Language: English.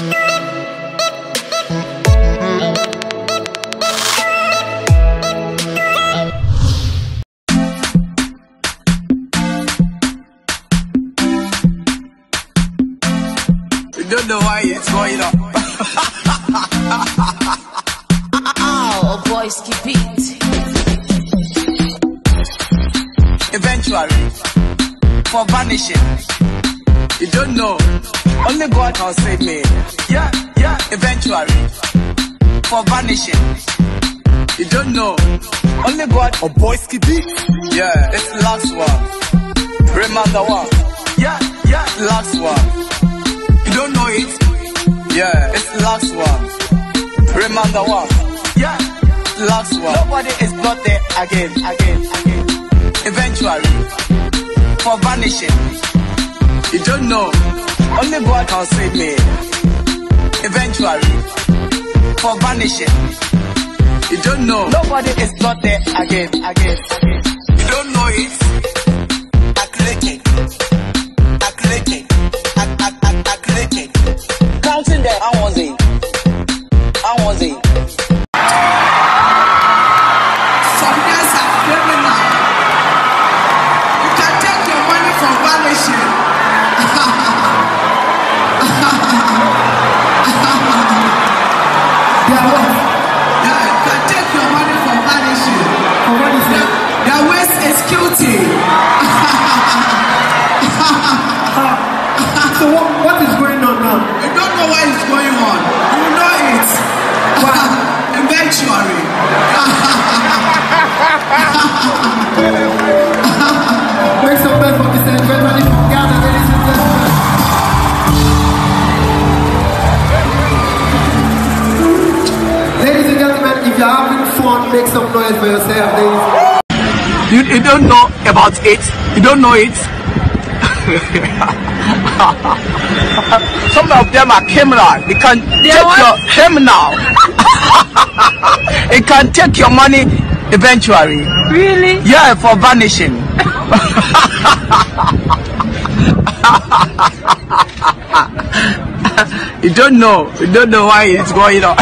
You don't know why it's going on. Oh, boys keep it. Eventually, for vanishing, you don't know. Only God can save me. Yeah, yeah. Eventually, for vanishing, you don't know. Only God. Oh, boys keep it. Yeah, it's the last one. Remember one. Yeah, yeah. Last one. You don't know it. Yeah, it's the last one. Remember the one. Yeah, last one. Nobody is not there again, again, again. Eventually, for vanishing, you don't know. Only God can save me. Eventually, for vanishing, you don't know. Nobody is not there again, again, again. You don't know it. I click it. I click it. I, I, I, I click it. Counting the hours in. Hours So what, what is going on now? You don't know what is going on. You know it. Eventually. Make some noise for Mr. Eventuary from Ghana, ladies and gentlemen. Ladies and gentlemen, if you're having fun, make some noise for yourself, ladies. You, you don't know about it. You don't know it. Some of them are criminal. They can take your criminal. it can take your money eventually. Really? Yeah, for vanishing. you don't know. You don't know why it's going on.